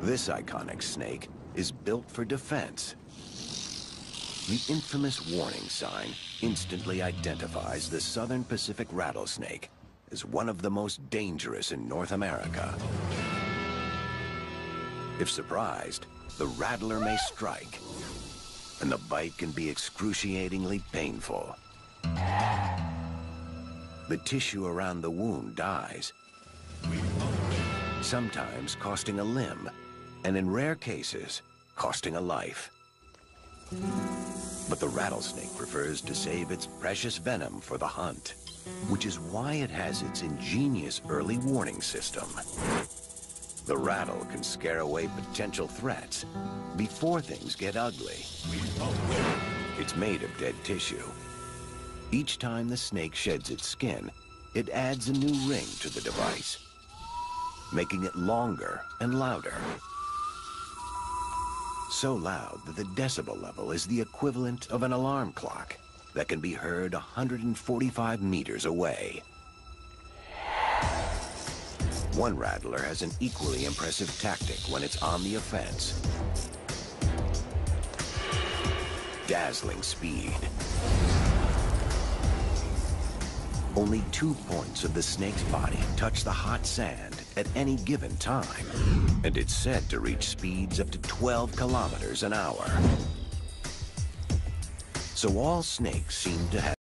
This iconic snake is built for defense. The infamous warning sign instantly identifies the southern Pacific rattlesnake as one of the most dangerous in North America. If surprised, the rattler may strike, and the bite can be excruciatingly painful. The tissue around the wound dies, sometimes costing a limb, and in rare cases, costing a life. But the rattlesnake prefers to save its precious venom for the hunt, which is why it has its ingenious early warning system. The rattle can scare away potential threats before things get ugly. It's made of dead tissue. Each time the snake sheds its skin, it adds a new ring to the device, making it longer and louder. So loud that the decibel level is the equivalent of an alarm clock that can be heard 145 meters away. One rattler has an equally impressive tactic when it's on the offense. Dazzling speed. Only two points of the snake's body touch the hot sand at any given time, and it's said to reach speeds up to 12 kilometers an hour. So all snakes seem to have